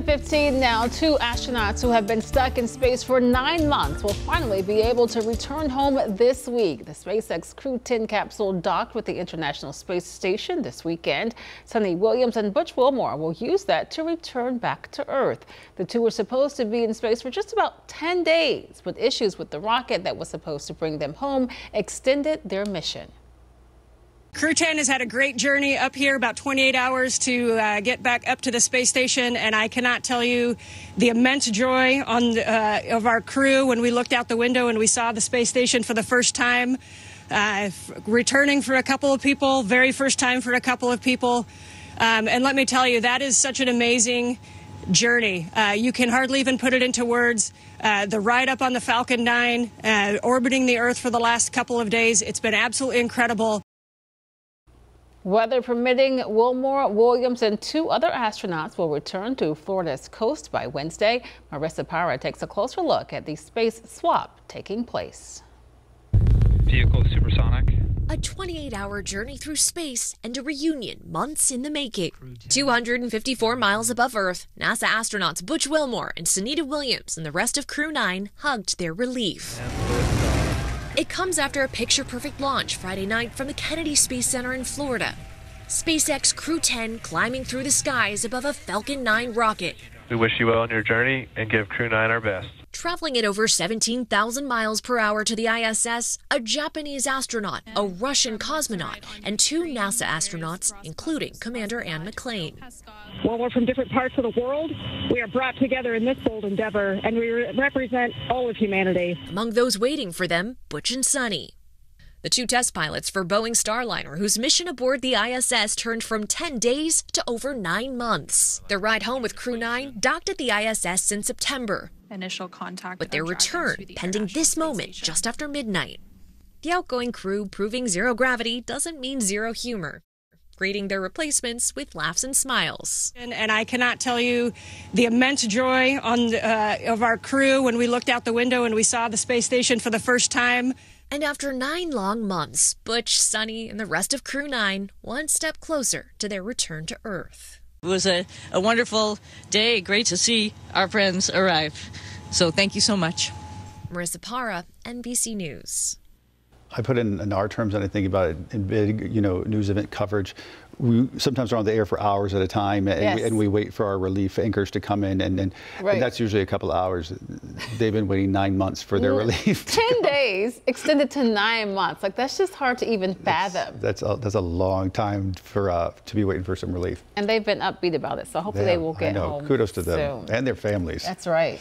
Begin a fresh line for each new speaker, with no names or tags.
7.15 now, two astronauts who have been stuck in space for nine months will finally be able to return home this week. The SpaceX Crew 10 capsule docked with the International Space Station this weekend. Suni Williams and Butch Wilmore will use that to return back to Earth. The two were supposed to be in space for just about 10 days, but issues with the rocket that was supposed to bring them home extended their mission.
Crew 10 has had a great journey up here, about 28 hours to uh, get back up to the space station, and I cannot tell you the immense joy on uh, of our crew when we looked out the window and we saw the space station for the first time. Uh, returning for a couple of people, very first time for a couple of people, um, and let me tell you, that is such an amazing journey. Uh, you can hardly even put it into words. Uh, the ride up on the Falcon 9, uh, orbiting the Earth for the last couple of days, it's been absolutely incredible.
Weather permitting, Wilmore, Williams, and two other astronauts will return to Florida's coast by Wednesday. Marissa Parra takes a closer look at the space swap taking place.
Vehicle supersonic.
A 28 hour journey through space and a reunion months in the making. 254 miles above Earth, NASA astronauts Butch Wilmore and Sunita Williams and the rest of Crew 9 hugged their relief. Uh, It comes after a picture perfect launch Friday night from the Kennedy Space Center in Florida. SpaceX Crew 10 climbing through the skies above a Falcon 9 rocket.
We wish you well on your journey and give Crew 9 our best.
Traveling at over 17,000 miles per hour to the ISS, a Japanese astronaut, a Russian cosmonaut, and two NASA astronauts, including Commander Anne McClain.
While we're from different parts of the world, we are brought together in this bold endeavor, and we represent all of humanity.
Among those waiting for them, Butch and Suni. The two test pilots for Boeing Starliner, whose mission aboard the ISS turned from 10 days to over nine months. Their ride home with Crew 9 docked at the ISS in September.
Initial contact.
But their return pending this moment just after midnight. The outgoing crew proving zero gravity doesn't mean zero humor greeting their replacements with laughs and smiles.
And, and I cannot tell you the immense joy on uh, of our crew when we looked out the window and we saw the space station for the first time.
And after nine long months, Butch, Suni, and the rest of Crew 9 one step closer to their return to Earth.
It was a, a wonderful day. Great to see our friends arrive. So thank you so much.
Marissa Parra, NBC News.
I put in, in our terms and I think about it in big, you know, news event coverage. We sometimes are on the air for hours at a time, and, yes. we, and we, wait for our relief anchors to come in, and, and, right. and, that's usually a couple of hours. They've been waiting nine months for their relief.
Ten days extended to nine months. Like that's just hard to even fathom.
That's, that's a, that's a long time for uh, to be waiting for some relief.
And they've been upbeat about it, so hopefully yeah, they will get home.
Kudos to them
soon.
and their families.
That's right.